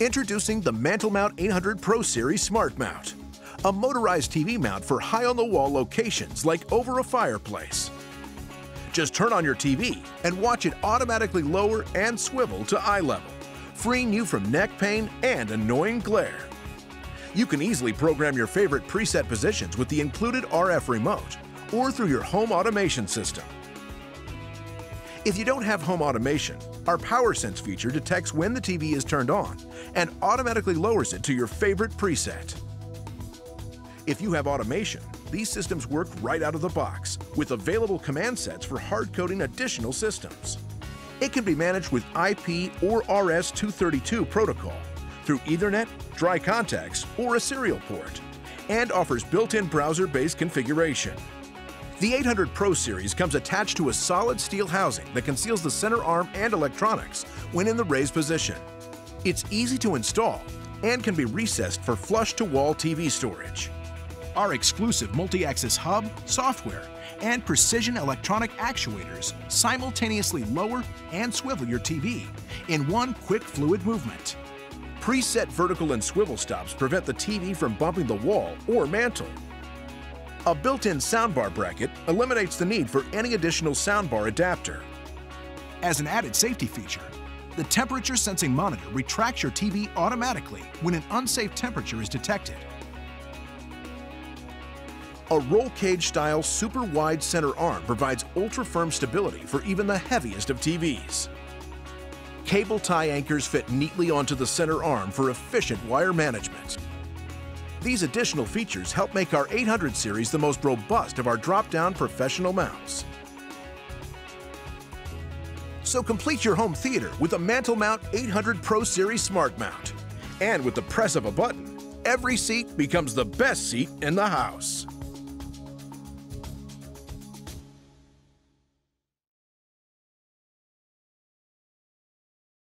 Introducing the MantelMount 800 Pro Series Smart Mount, a motorized TV mount for high on the wall locations like over a fireplace. Just turn on your TV and watch it automatically lower and swivel to eye level, freeing you from neck pain and annoying glare. You can easily program your favorite preset positions with the included RF remote or through your home automation system. If you don't have home automation, our PowerSense feature detects when the TV is turned on and automatically lowers it to your favorite preset. If you have automation, these systems work right out of the box with available command sets for hard-coding additional systems. It can be managed with IP or RS-232 protocol through Ethernet, dry contacts, or a serial port, and offers built-in browser-based configuration. The 800 Pro series comes attached to a solid steel housing that conceals the center arm and electronics when in the raised position. It's easy to install and can be recessed for flush-to-wall TV storage. Our exclusive multi-axis hub, software, and precision electronic actuators simultaneously lower and swivel your TV in one quick fluid movement. Preset vertical and swivel stops prevent the TV from bumping the wall or mantel. A built-in soundbar bracket eliminates the need for any additional soundbar adapter. As an added safety feature, the temperature sensing monitor retracts your TV automatically when an unsafe temperature is detected. A roll cage style super wide center arm provides ultra firm stability for even the heaviest of TVs. Cable tie anchors fit neatly onto the center arm for efficient wire management. These additional features help make our 800 series the most robust of our drop-down professional mounts. So complete your home theater with a MantelMount 800 Pro Series Smart Mount. And with the press of a button, every seat becomes the best seat in the house.